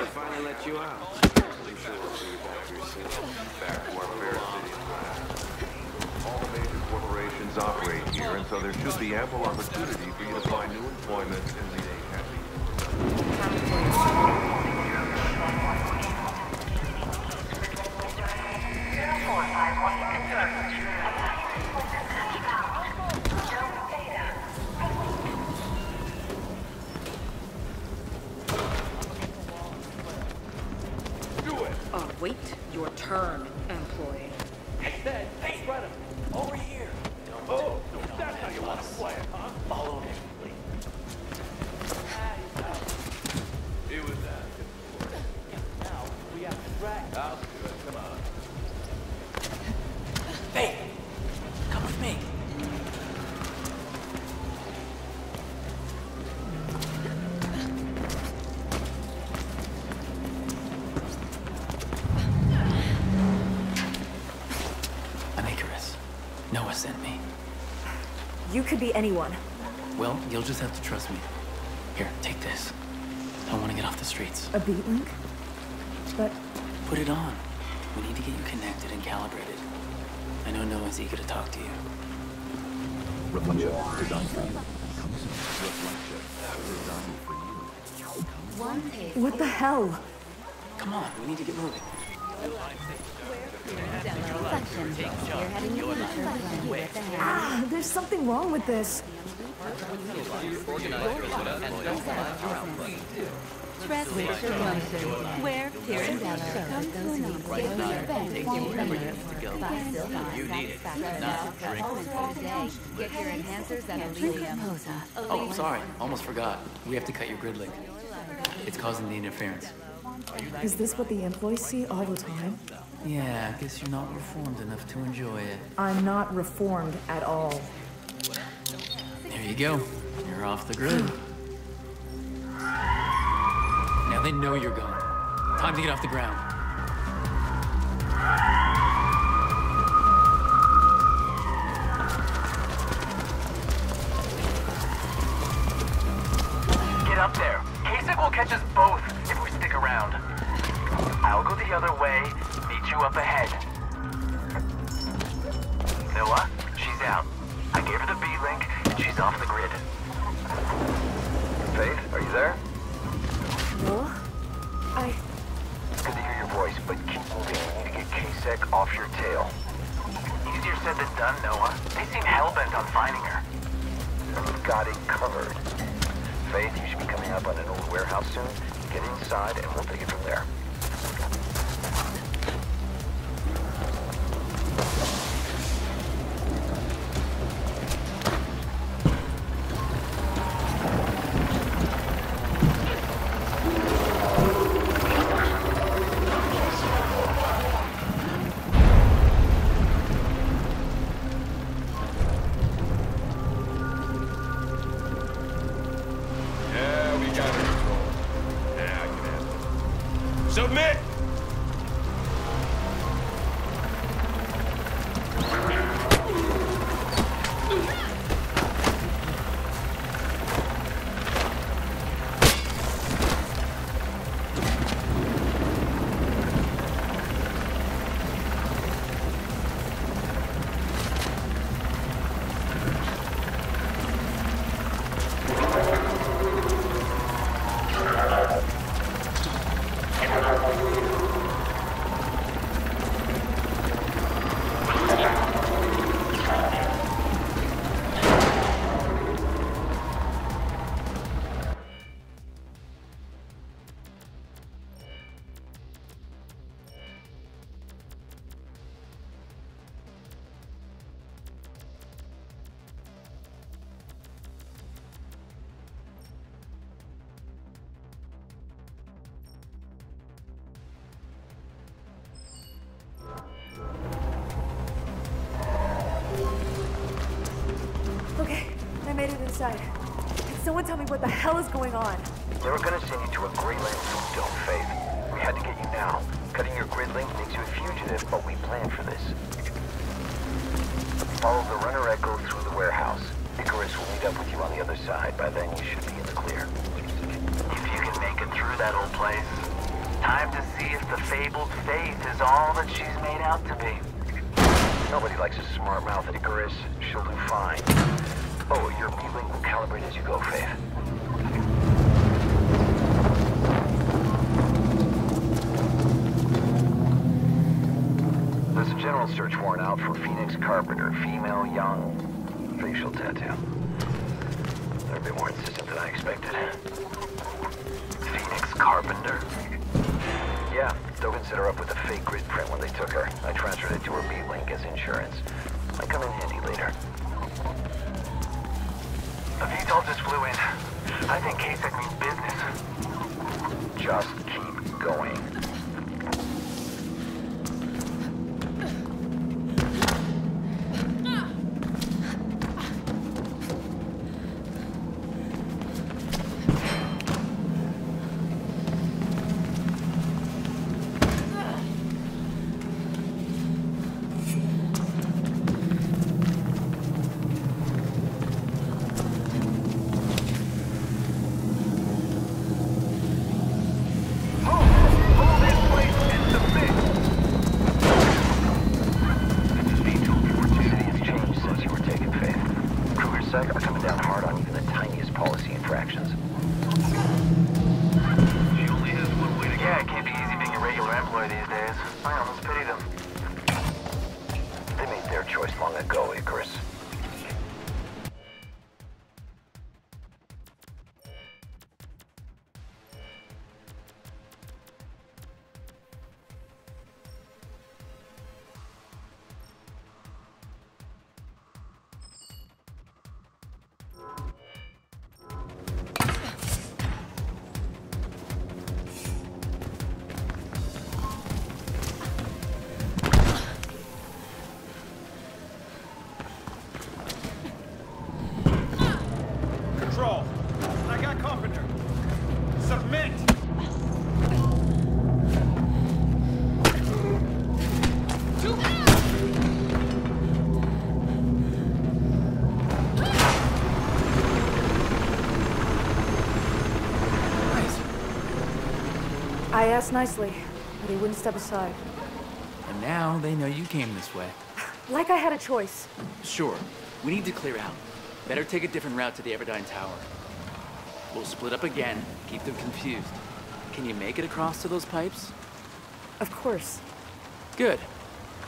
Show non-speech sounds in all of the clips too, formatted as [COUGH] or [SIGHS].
They finally let you out. All the major corporations operate here, and so there should be ample opportunity for you to find new employment and lead a happy your turn, employee. Then, hey, spread 'em. Over here. Oh, oh, that's how you want to play it, huh? Follow me, please. It was that. Now, we have to drag. Could be anyone. Well, you'll just have to trust me. Here, take this. I want to get off the streets. A beat link? But Put it on. We need to get you connected and calibrated. I know Noah's eager to talk to you. what the hell? Come on, we need to get moving. Ah, there's something wrong with this. Press with your motion. Pirandello comes to an You need it. Not drink. Get your enhancers at Elysium. Oh, sorry. Almost forgot. We have to cut your grid link. It's causing the interference. Is this what the employees see all the time? Yeah, I guess you're not reformed enough to enjoy it. I'm not reformed at all. There you go. You're off the grid. now they know you're gone. Time to get off the ground. Get up there. KSEC will catch us both if we stick around. I'll go the other way, meet you up ahead. Noah, she's out. I gave her the B-link, and she's off the grid. Faith, are you there? Noah? I... It's good to hear your voice, but keep moving. We need to get KSEC off your tail. Easier said than done, Noah. They seem hell-bent on finding her. And we've got it covered. Faith, you should be coming up on an old warehouse soon. Get inside, and we'll take it from there. Thank you. Can someone tell me what the hell is going on? They were gonna send you to a Greyland food dome, Faith. We had to get you now. Cutting your grid link makes you a fugitive, but we planned for this. Follow the runner echo through the warehouse. Icarus will meet up with you on the other side. By then, you should be in the clear. If you can make it through that old place, Time to see if the fabled faith is all that she's made out to be. Nobody likes a smart mouth at Icarus. She'll do fine. Oh, your B-Link will calibrate as you go, Faith. There's a general search warrant out for Phoenix Carpenter, female, young, facial tattoo. They're a bit more insistent than I expected. Phoenix Carpenter? Yeah, Dogen set her up with a fake grid print when they took her. I transferred it to her B-Link as insurance. Might come in handy later. A VTOL just flew in. I think KSEC means business. Just long ago, Icarus. I asked nicely, but he wouldn't step aside. And now they know you came this way. [SIGHS] Like I had a choice. Sure, we need to clear out. Better take a different route to the Everdine Tower. We'll split up again, keep them confused. Can you make it across to those pipes? Of course. Good.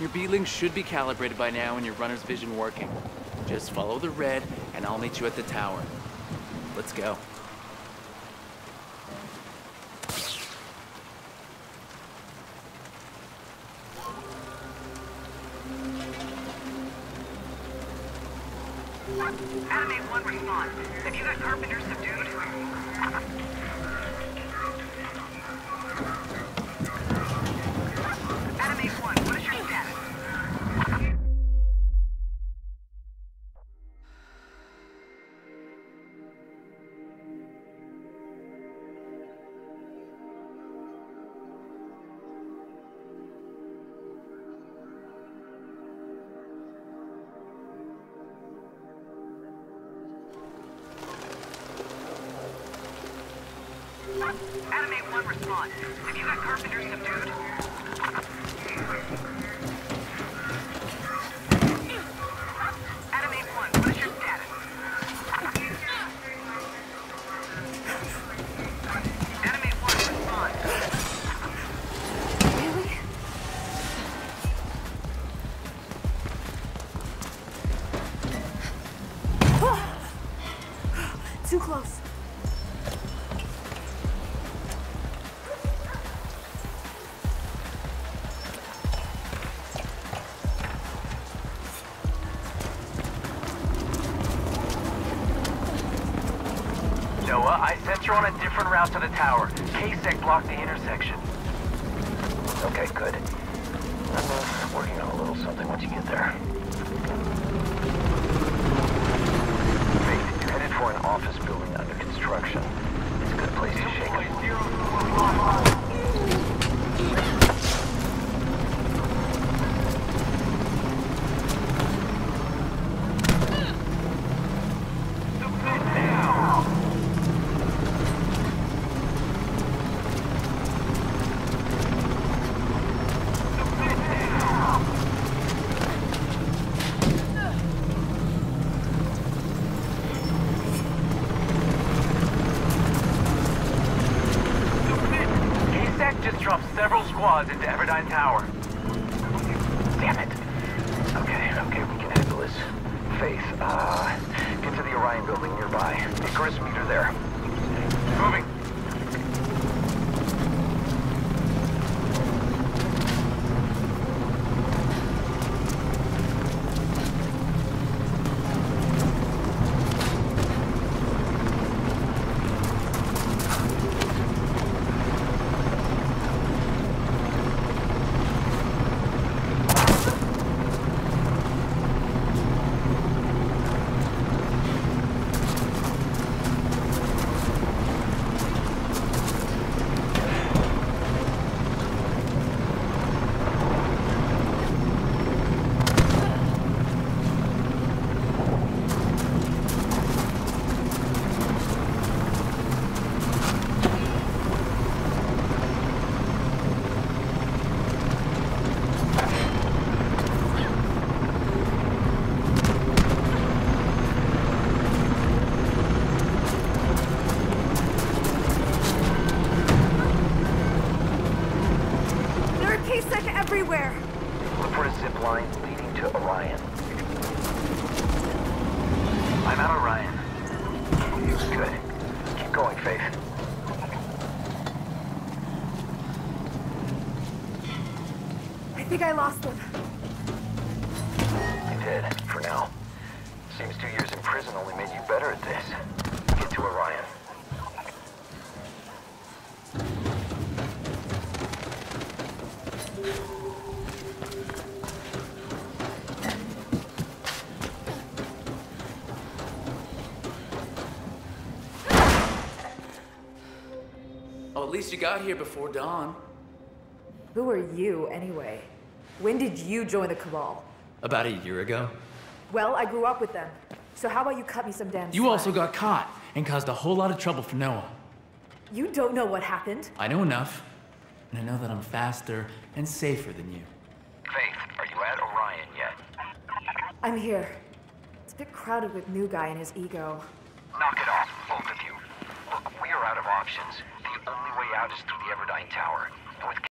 Your B-Link should be calibrated by now and your runner's vision working. Just follow the red, and I'll meet you at the tower. Let's go. Animate one response. Have you got Carpenter subdued? Animate one response. Have you got Carpenter subdued? Different route to the tower. KSEC blocked the intersection. Okay, good. I'm uh, working on a little something once you get there. Faith, you're headed for an office building under construction. It's a good place to shake into Everdine Tower. Damn it. Okay, okay, we can handle this. Faith, uh, get to the Orion building nearby. Icarus, meet her there. Moving. K-Sec everywhere! Look for a zip line leading to Orion. I'm at Orion. Good. Keep going, Faith. I think I lost them. You did, for now. Seems two years in prison only made you better at this. Get to Orion. Least you got here before dawn. Who are you, anyway? When did you join the Cabal? About a year ago. Well, I grew up with them. So how about you cut me some damn You slack? also got caught and caused a whole lot of trouble for Noah. You don't know what happened. I know enough, and I know that I'm faster and safer than you. Faith, are you at Orion yet? I'm here. It's a bit crowded with new guy and his ego. Knock it off, both of you. Look, we are out of options. The only way out is through the Tower.